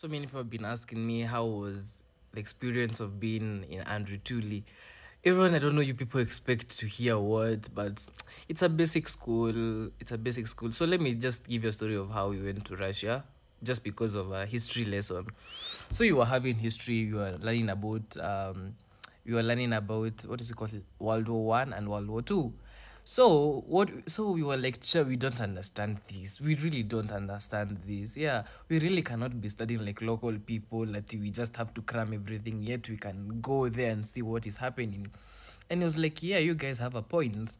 So many people have been asking me how was the experience of being in Andrew Turi. Everyone, I don't know, you people expect to hear words, but it's a basic school. It's a basic school. So let me just give you a story of how we went to Russia, just because of a history lesson. So you were having history. You were learning about um, you were learning about what is it called, World War One and World War Two. So what? So we were like, sure, we don't understand this. We really don't understand this. Yeah, we really cannot be studying like local people. That we just have to cram everything. Yet we can go there and see what is happening. And it was like, yeah, you guys have a point.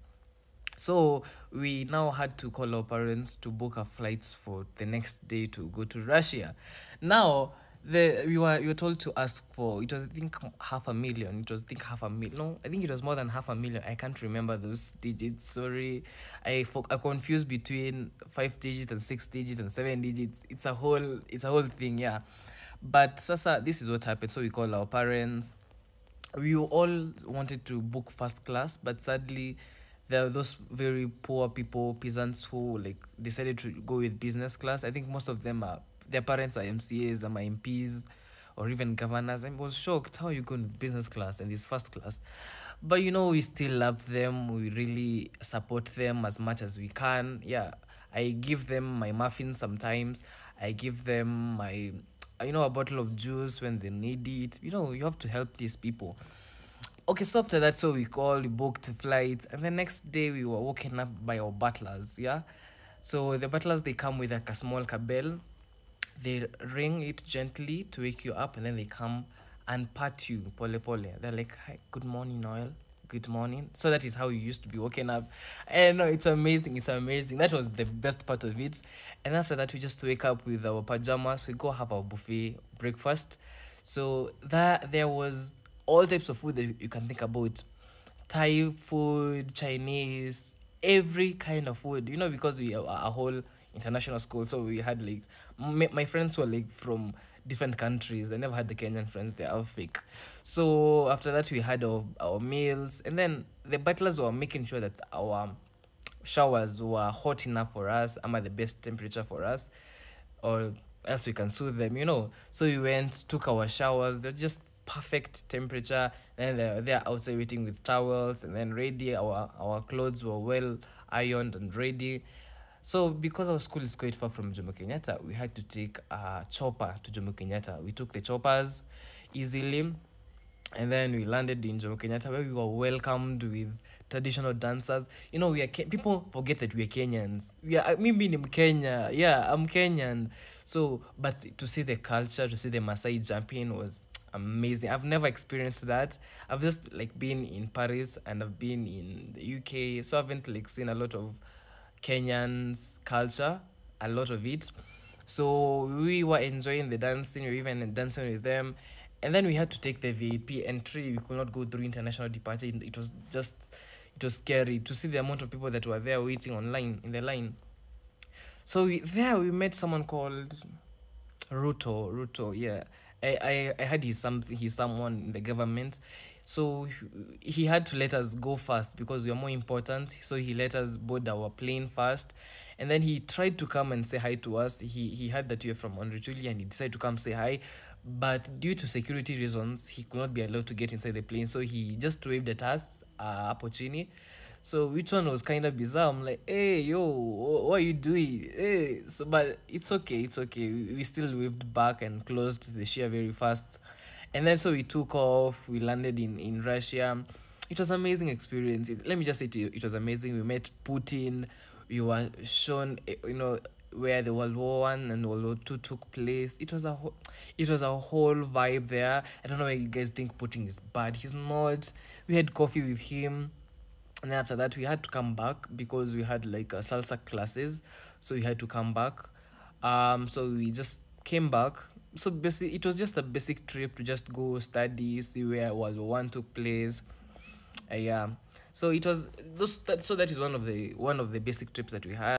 So we now had to call our parents to book our flights for the next day to go to Russia. Now the we were you were told to ask for it was I think half a million. It was I think half a million. No, I think it was more than half a million. I can't remember those digits. Sorry, I fo- I confused between five digits and six digits and seven digits. It's a whole it's a whole thing. Yeah, but sasa this is what happened. So we called our parents. We all wanted to book first class, but sadly there are those very poor people, peasants who like decided to go with business class. I think most of them are their parents are MCAs, am MPs, or even governors. I was shocked how you go in business class and this first class. But you know, we still love them. We really support them as much as we can. Yeah, I give them my muffins sometimes. I give them my, you know, a bottle of juice when they need it. You know, you have to help these people. Okay, so after that, so we called, we booked flights, and the next day we were woken up by our butlers. Yeah, so the butlers they come with like a small cabell they ring it gently to wake you up and then they come and pat you pole pole. They're like hi good morning noel. Good morning. So that is how you used to be woken up. And no it's amazing it's amazing. That was the best part of it. And after that we just wake up with our pajamas. We go have our buffet breakfast. So that there was all types of food that you can think about. Thai food chinese every kind of food. You know because we are a whole international school. So we had like my, my friends were like from different countries. I never had the Kenyan friends, they're all fake. So after that, we had our, our meals, and then the butlers were making sure that our showers were hot enough for us, am at the best temperature for us, or else we can soothe them, you know. So we went, took our showers, they're just perfect temperature and they're, they're outside waiting with towels and then ready our our clothes were well ironed and ready so because our school is quite far from Jomo Kenyatta, we had to take a chopper to Jomo Kenyatta. We took the choppers easily, and then we landed in Jomo Kenyatta where we were welcomed with traditional dancers. You know, we are Ke- people forget that we are Kenyans. We are me in Kenya. Yeah, I'm Kenyan. So, but to see the culture, to see the Maasai jumping was amazing. I've never experienced that. I've just like been in Paris and I've been in the UK, so I haven't like seen a lot of Kenyans culture, a lot of it. So we were enjoying the dancing, we even dancing with them. And then we had to take the VIP entry. We could not go through international departure. It was just, it was scary to see the amount of people that were there waiting online in the line. So we, there we met someone called Ruto. Ruto, yeah. I, I, I heard he's something he's someone in the government. So he had to let us go first because we are more important. So he let us board our plane first. And then he tried to come and say hi to us. He he heard that we from Onrichuli and he decided to come say hi. But due to security reasons, he could not be allowed to get inside the plane. So he just waved at us, uh, hapo chini. So which one was kind of bizarre. I'm like, hey, yo, what are you doing? Hey, so but it's okay, it's okay. We still waved back and closed the share very fast and then so we took off we landed in in russia. It was amazing experience it, let me just say to you it was amazing. We met putin. We were shown eh, you know where the world war one and world war two took place. It was a whole it was a whole vibe there. I don't know why you guys think putin is bad. He's not. We had coffee with him. And then after that we had to come back because we had like uh, salsa classes. So we had to come back. Um so we just came back so basically it was just a basic trip to just go study see where world war one took place. Uh, yeah. So it was those that so that is one of the one of the basic trips that we had